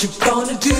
What you gonna do?